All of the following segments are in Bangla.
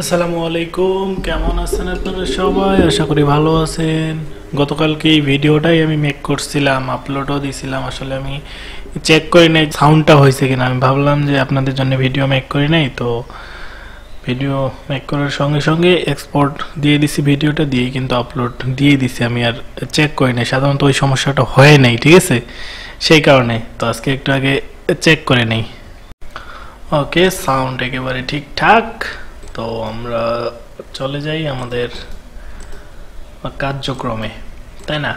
আসসালামু আলাইকুম, কেমন আছেন আপনারা সবাই? আশা করি ভালো আছেন। গতকালকে এই ভিডিওটাই আমি মেক করছিলাম আপলোডও দিয়েছিলাম আসলে আমি চেক করি নাই সাউন্ডটা হয়েছে কিনা। আমি ভাবলাম যে আপনাদের জন্য ভিডিও মেক করি নাই, তো ভিডিও মেক করার সঙ্গে সঙ্গে এক্সপোর্ট দিয়ে দিছি, ভিডিওটা দিয়ে কিন্তু আপলোড দিয়ে দিছি। আমি আর চেক করি নাই। সাধারণত ওই সমস্যাটা হয় নাই, ঠিক আছে? সেই কারণে, তো আজকে একটু আগে চেক করে নেই। ওকে সাউন্ড একেবারে ঠিকঠাক। তো আমরা চলে যাই আমাদের কার্যক্রমে, তাই না?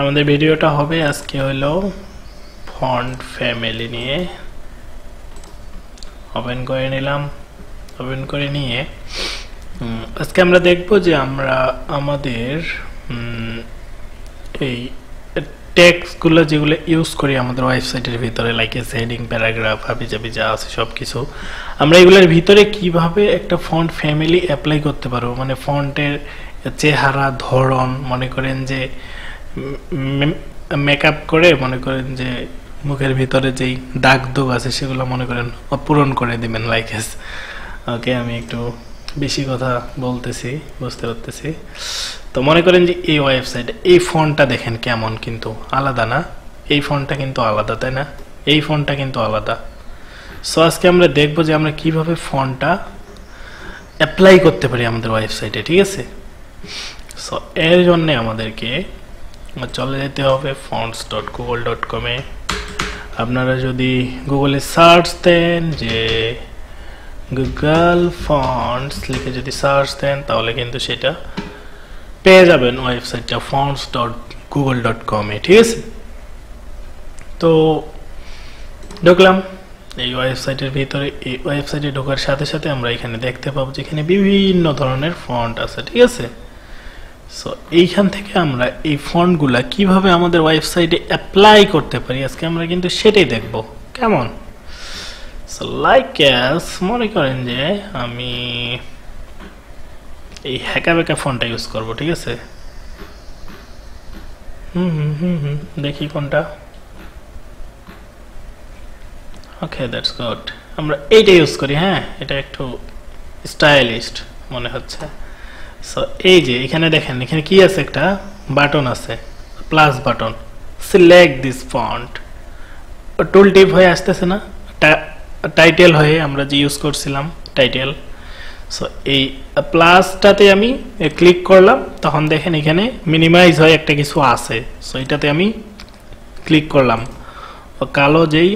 আমাদের ভিডিওটা হবে আজকে হলো ফন্ট ফ্যামিলি নিয়ে। ওপেন করে নিলাম, ওপেন করে নিয়ে। আজকে আমরা দেখব যে আমরা আমাদের এই টেক্সটগুলো যেগুলো ইউজ করি আমাদের ওয়েবসাইটের ভিতরে লাইক হেডিং প্যারাগ্রাফ হাবিজাবি যা আছে সব কিছু আমরা এগুলোর ভিতরে কীভাবে একটা ফন্ট ফ্যামিলি অ্যাপ্লাই করতে পারব? মানে ফন্টের চেহারা, ধরন, মনে করেন যে মেকআপ করে, মনে করেন যে, মুখের ভিতরে যেই দাগ দুগ আছে সেগুলো মনে করেন পূরণ করে দিবেন লাইক এস ওকে আমি একটু বেশি কথা বলতেছি, বুঝতে পারতেছি। তো মনে করেন যে এই ওয়েবসাইট এই ফোনটা দেখেন কেমন কিন্তু আলাদা না? এই ফোনটা কিন্তু আলাদা, তাই না? এই ফোনটা কিন্তু আলাদা। সো আজকে আমরা দেখব যে আমরা কীভাবে ফোনটা অ্যাপ্লাই করতে পারি আমাদের ওয়েবসাইটে ঠিক আছে? সো এর জন্য আমাদেরকে চলে যেতে হবে ফন্টস ডট গুগল ডট কমে আপনারা যদি গুগলে সার্চ দেন যে গুগল ফন্টস লিখে যদি সার্চ দেন, তাহলে কিন্তু সেটা পেয়ে যাবেন ওয়েবসাইটটা ফন্টস ডট গুগল ডট কমে ঠিক আছে? তো ঢুকলাম, এই ওয়েবসাইটের ভিতরে, এই ওয়েবসাইটে ঢোকার সাথে সাথে আমরা এখানে দেখতে পাবো যে এখানে বিভিন্ন ধরনের ফন্ট আছে, ঠিক আছে? সো এইখান থেকে আমরা এই ফন্টগুলা কীভাবে আমাদের ওয়েবসাইটে অ্যাপ্লাই করতে পারি, আজকে আমরা কিন্তু সেটাই দেখব। কেমন? লাইক অ্যাস মনে করেন যে আমি এই হ্যাকা বেকা ফোনটা ইউজ করব, ঠিক আছে? দেখি কোনটা। ওকে দ্যাটস গুড আমরা এইটা ইউজ করি হ্যাঁ? এটা একটু স্টাইলিস্ট মনে হচ্ছে। সো এই যে এখানে দেখেন, এখানে কি আছে একটা? বাটন আছে plus button select this font tool tip হয়ে আসতেছে না? টাইটেল হয়ে আমরা যে ইউজ করছিলাম টাইটেল সো এই প্লাসটাতে আমি ক্লিক করলাম, তখন দেখেন এখানে মিনিমাইজ হয় একটা কিছু আছে সো এটাতে আমি ক্লিক করলাম। কালো যেই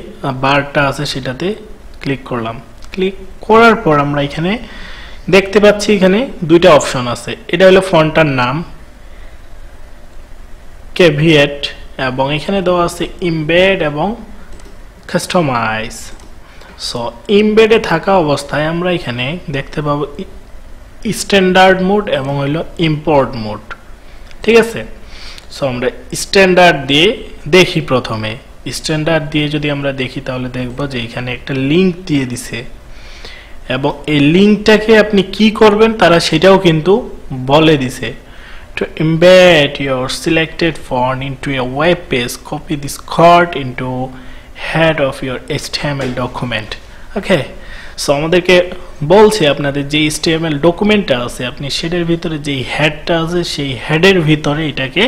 বারটা আছে সেটাতে ক্লিক করলাম। ক্লিক করার পর আমরা এখানে দেখতে পাচ্ছি এখানে দুইটা অপশন আছে, এটা হলো ফন্টটার নাম কেভিয়েট এবং এখানে দেওয়া আছে ইমবেড এবং কাস্টমাইজ সো ইমবেডে থাকা অবস্থায় আমরা এখানে দেখতে পাবো স্ট্যান্ডার্ড মোড এবং হইল ইম্পোর্ট মোড ঠিক আছে? সো আমরা স্ট্যান্ডার্ড দিয়ে দেখি প্রথমে। স্ট্যান্ডার্ড দিয়ে যদি আমরা দেখি, তাহলে দেখব যে এখানে একটা লিঙ্ক দিয়ে দিছে। এবং এই লিঙ্কটাকে আপনি কি করবেন, তারা সেটাও কিন্তু বলে দিছে। To embed your selected font into a web page, copy this code into head of your HTML document. Okay so আমাদেরকে বলছে আপনাদের যে HTML ডকুমেন্টটা আছে, আপনি সেটার ভিতরে যেই হেডটা আছে, সেই হেডের ভিতরে এটাকে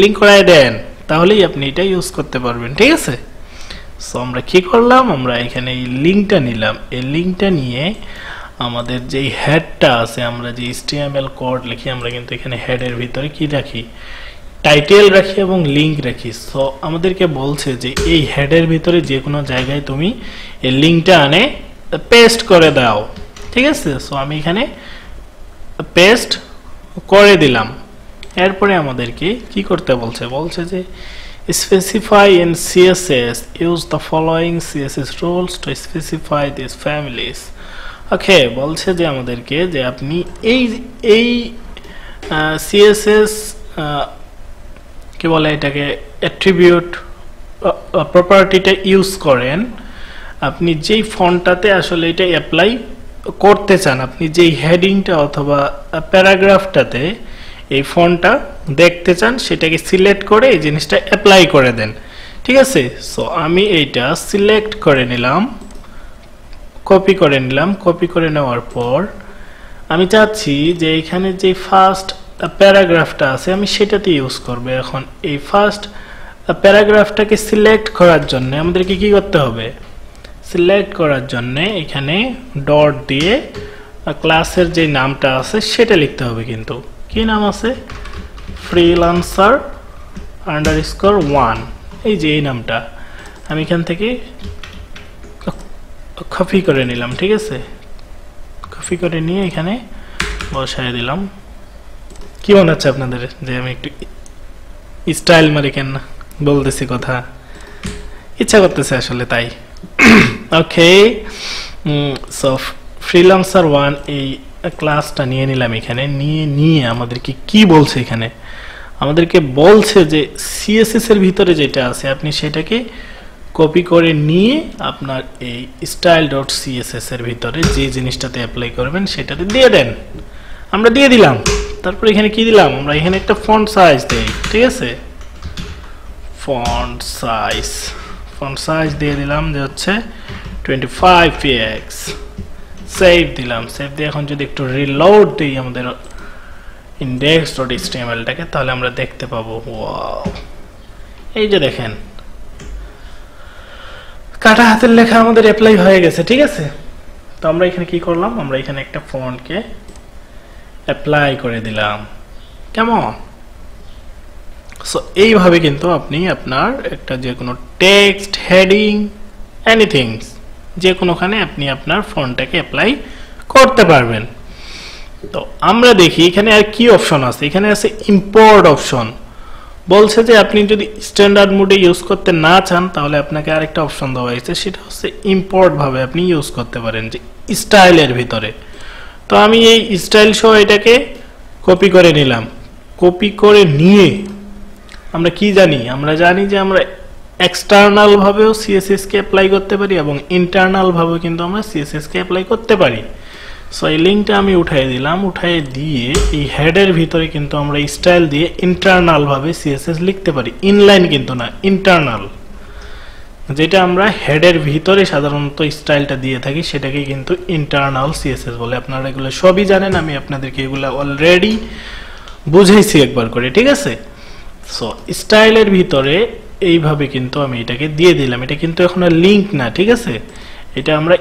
লিঙ্ক করায় দেন। তাহলেই আপনি এটা ইউজ করতে পারবেন, ঠিক আছে? সো আমরা কি করলাম? আমরা এখানে এই লিঙ্কটা নিলাম। এই লিঙ্কটা নিয়ে আমাদের যেই হেডটা আছে, আমরা যে HTML কোড লিখি, আমরা কিন্তু এখানে হেডের ভিতরে কি রাখি? টাইটেল রাখি এবং লিঙ্ক রাখি। সো আমাদেরকে বলছে যে এই হেডের ভিতরে যে কোনো জায়গায় তুমি এই লিঙ্কটা আনে পেস্ট করে দাও। ঠিক আছে? সো আমি এখানে পেস্ট করে দিলাম। এরপরে আমাদেরকে কি করতে বলছে? বলছে যে, specify in css use the following css rules to specify these families. ওকে বলছে যে আমাদেরকে যে আপনি এই এই সিএসএস কি বলে এটাকে অ্যাট্রিবিউট প্রপার্টিটা ইউজ করেন, আপনি যেই ফন্টটাতে আসলে এটা অ্যাপ্লাই করতে চান, আপনি যেই হেডিংটা অথবা প্যারাগ্রাফটাতে এই ফন্টটা দেখতে চান, সেটাকে সিলেক্ট করে এই জিনিসটা অ্যাপ্লাই করে দেন। ঠিক আছে? সো আমি এইটা সিলেক্ট করে নিলাম কপি করে নিলাম কপি করে নেওয়ার পর, আমি চাচ্ছি যে এখানে যে ফার্স্ট প্যারাগ্রাফটা আছে, আমি সেটাতে ইউজ করব এখন। এই ফার্স্ট প্যারাগ্রাফটাকে সিলেক্ট করার জন্য আমাদেরকে কি করতে হবে? সিলেক্ট করার জন্য এখানে ডট দিয়ে ক্লাসের যে নামটা আছে সেটা লিখতে হবে কিন্তু। কি নাম আছে? ফ্রিলান্সার আন্ডার স্কোর ওয়ান এই যে এই নামটা। আমি এখান থেকে কপি করে নিলাম, ঠিক আছে? কপি করে নিয়ে এখানে বসায় দিলাম। কি মনে হচ্ছে আপনাদের যে আমি একটু স্টাইল মারি কেন না? বলতেছি কথা। ইচ্ছা করতেছে আসলে তাই। ওকে সো ফ্রিলান্সার ওয়ান এই ক্লাসটা নিয়ে নিলাম এখানে। নিয়ে নিয়ে আমাদেরকে কি বলছে এখানে? আমাদেরকে বলছে যে সিএসএস এর ভিতরে যেটা আছে, আপনি সেটাকে কপি করে নিয়ে আপনার এই স্টাইল ডট সিএসএস এর ভিতরে যে জিনিসটাতে অ্যাপ্লাই করবেন, সেটাতে দিয়ে দেন। আমরা দিয়ে দিলাম। তারপর এখানে কি দিলাম? আমরা এখানে একটা ফন্ট সাইজ দেই, ঠিক আছে? ফন্ট সাইজ ফন্ট সাইজ দিয়ে দিলাম যে হচ্ছে টোয়েন্টি ফাইভ এক্স সেভ দিলাম সেভ দিয়ে এখন যদি একটু রিলোড দিই আমাদের ইন্ডেক্স ডট এইচটিএমএলটাকে তাহলে আমরা দেখতে পাবো ওয়াও এই যে দেখেন। কাটা হাতের লেখা আমাদের অ্যাপ্লাই হয়ে গেছে, ঠিক আছে? তো আমরা এখানে কি করলাম? আমরা এখানে একটা ফন্টকে অ্যাপ্লাই করে দিলাম। কেমন? সো এইভাবে কিন্তু আপনি আপনার একটা যে কোনো টেক্সট হেডিং এনিথিং যে কোনোখানে আপনি আপনার ফোনটাকে অ্যাপ্লাই করতে পারবেন। তো আমরা দেখি, এখানে আর কি অপশন আছে? এখানে আছে ইম্পোর্ট অপশন বলছে যে আপনি যদি স্ট্যান্ডার্ড মোডে ইউজ করতে না চান, তাহলে আপনাকে আরেকটা অপশন দেওয়া হয়েছে। সেটা হচ্ছে ইম্পোর্ট ভাবে আপনি ইউজ করতে পারেন যে স্টাইলের ভিতরে। তো আমি এই স্টাইল সহ এটাকে কপি করে নিলাম। কপি করে নিয়ে আমরা কি জানি? আমরা জানি যে আমরা এক্সটার্নাল ভাবেও সিএসএস কে অ্যাপ্লাই করতে পারি এবং ইন্টারনাল ভাবেও কিন্তু আমরা সিএসএস কে অ্যাপ্লাই করতে পারি। সো এই লিঙ্কটা আমি উঠাই দিলাম। উঠাই দিয়ে এই হেডের ভিতরে কিন্তু আমরা স্টাইল দিয়ে ইন্টারনাল ভাবে সিএসএস লিখতে পারি। ইনলাইন কিন্তু না ইন্টারনাল যেটা আমরা হেডের ভিতরে সাধারণত স্টাইলটা দিয়ে থাকি, সেটাকে কিন্তু ইন্টারনাল সিএসএস বলে। আপনারা এগুলো সবই জানেন, আমি আপনাদেরকে এগুলো অলরেডি বুঝাইছি একবার করে, ঠিক আছে? সো স্টাইলের ভিতরে এইভাবে কিন্তু আমি এটাকে দিয়ে দিলাম। এটা কিন্তু এখন লিঙ্ক না, ঠিক আছে? এটা আমরা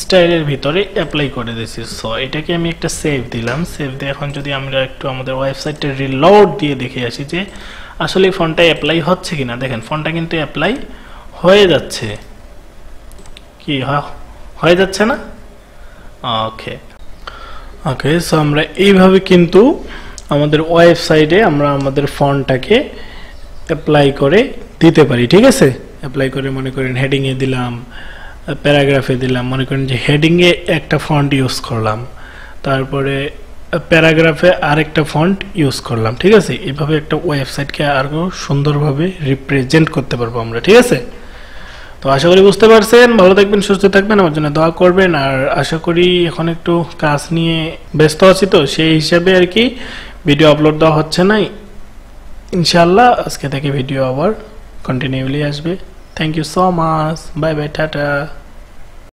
স্টাইলের ভিতরে অ্যাপ্লাই করে দিয়েছি। সো এটাকে আমি একটা সেভ দিলাম। সেভ দিয়ে এখন যদি আমরা একটু আমাদের ওয়েবসাইটটা রিলোড দিয়ে দেখে আসি যে আসলে ফোনটা অ্যাপ্লাই হচ্ছে কিনা। দেখেন, ফোনটা কিন্তু অ্যাপ্লাই হয়ে যাচ্ছে। কি হয়ে যাচ্ছে না? ওকে। ওকে সো আমরা এইভাবে কিন্তু আমাদের ওয়েবসাইটে আমরা আমাদের ফন্টটাকে অ্যাপ্লাই করে দিতে পারি, ঠিক আছে? অ্যাপ্লাই করে মনে করেন হেডিংয়ে দিলাম প্যারাগ্রাফে দিলাম, মনে করেন যে হেডিংয়ে একটা ফন্ট ইউজ করলাম, তারপরে প্যারাগ্রাফে আরেকটা ফন্ট ইউজ করলাম, ঠিক আছে? এইভাবে একটা ওয়েবসাইটকে আরও সুন্দরভাবে রিপ্রেজেন্ট করতে পারব আমরা, ঠিক আছে? তো আশা করি বুঝতে পারছেন, ভালো থাকবেন, সুস্থ থাকবেন, আমার জন্য দোয়া করবেন। আর আশা করি এখন একটু কাজ নিয়ে ব্যস্ত আছি তো, সেই হিসাবে আর কি ভিডিও আপলোড দেওয়া হচ্ছে না ইনশাল্লাহ আজকে থেকে ভিডিও আবার কন্টিনিউলি আসবে। Thank you so much bye bye tata.